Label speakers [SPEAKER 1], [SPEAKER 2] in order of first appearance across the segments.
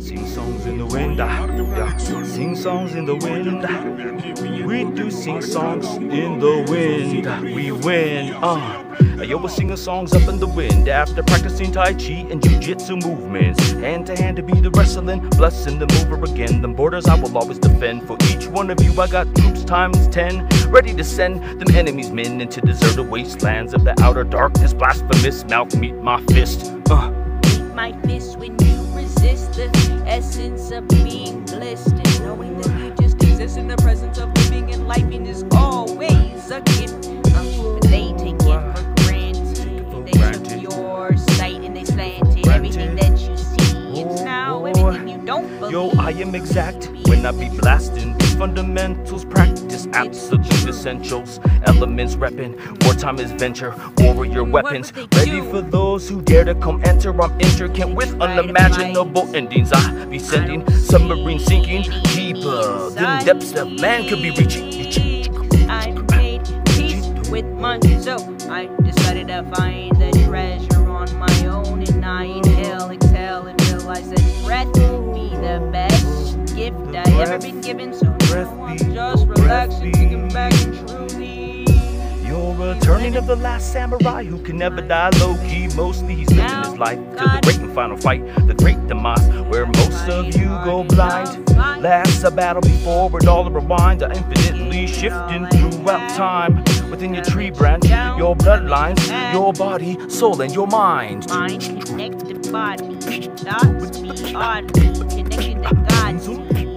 [SPEAKER 1] Sing songs in the wind, ah. Sing songs in the wind. We do sing songs in the wind. We win, uh. Yo, we're singing songs up in the wind after practicing Tai Chi and Jiu-Jitsu movements. Hand to hand to be the wrestling, blessing the mover again. Them borders I will always defend. For each one of you, I got troops times ten, ready to send them enemies men into deserted wastelands of the outer darkness. Blasphemous mouth, meet my fist. Uh.
[SPEAKER 2] Being blessed
[SPEAKER 1] Yo, I am exact when I be blasting these fundamentals, practice absolute essentials, elements repping. Wartime is venture, warrior weapons, ready for those who dare to come enter. I'm intricate with unimaginable endings. I be sending submarine sinking deeper than depths that man could be reaching.
[SPEAKER 2] I made peace with money, so I decided to find the treasure on my own. And I inhale, exhale, and realize that breath the gift I ever been given. So now I'm just relaxing, kicking back and truly.
[SPEAKER 1] You're returning of the last samurai who can never die low key. Mostly he's living his life to the great and final fight, the great demise, where most of you go blind. Last a battle before it all rewinds, are infinitely shifting throughout time. Within your tree branch, your bloodlines, your body, soul, and your mind.
[SPEAKER 2] Mind connected body, thoughts be oddly connected to God's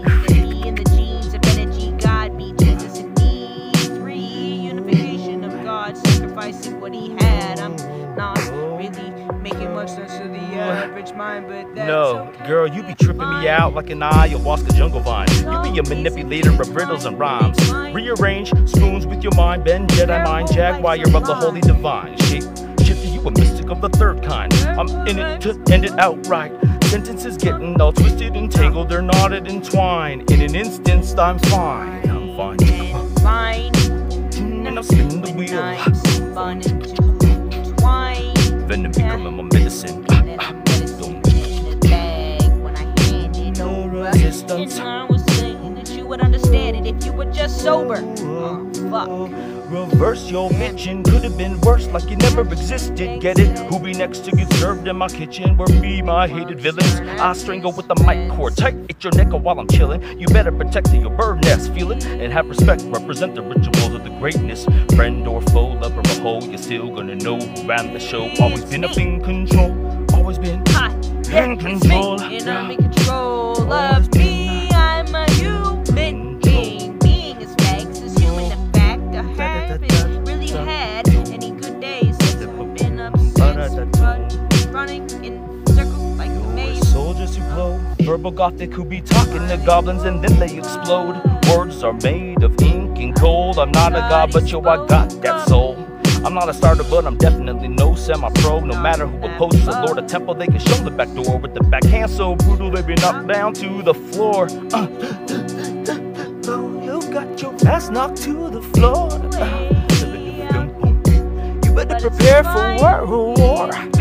[SPEAKER 2] making much sense to the uh, average mind, but that's
[SPEAKER 1] No,
[SPEAKER 2] okay.
[SPEAKER 1] girl, you be tripping me out like an ayahuasca jungle vine. You be a manipulator of riddles and rhymes. Rearrange spoons with your mind, bend Jedi mind, jaguar of the holy divine. Shape shifter, you a mystic of the third kind. I'm in it to end it outright. Sentences getting all twisted and tangled, they're knotted and twined. In an instance, I'm fine. I'm fine.
[SPEAKER 2] Fine,
[SPEAKER 1] And I'm spinning the wheel.
[SPEAKER 2] I'm spun into twine.
[SPEAKER 1] Venom becoming my medicine.
[SPEAKER 2] And then I'm medicine in the bag when I hand it
[SPEAKER 1] No
[SPEAKER 2] over. Would understand it if you were just sober. Oh, fuck.
[SPEAKER 1] Reverse your bitchin' could have been worse, like you never existed. Get it? Who be next to get served in my kitchen? Where be my hated villains? I strangle with the mic cord tight at your neck while I'm chillin'. You better protect your bird nest, feel it, and have respect. Represent the rituals of the greatness. Friend or foe, lover or hoe, you're still gonna know who ran the show. Always been up in control, always been. In control,
[SPEAKER 2] and. I'm in control
[SPEAKER 1] verbal gothic who be talking to goblins and then they explode. Words are made of ink and cold. I'm not a god, but yo, I got that soul. I'm not a starter, but I'm definitely no semi-pro. No matter who opposes the Lord, a temple they can show the back door with the backhand so brutal they be knocked down to the floor. Uh, you got your ass knocked to the floor. Uh, you better prepare for world war.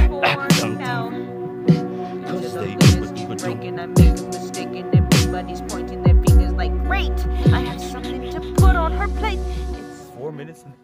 [SPEAKER 2] Everybody's pointing their fingers like, great! I have something to put on her plate. It's
[SPEAKER 1] Four minutes and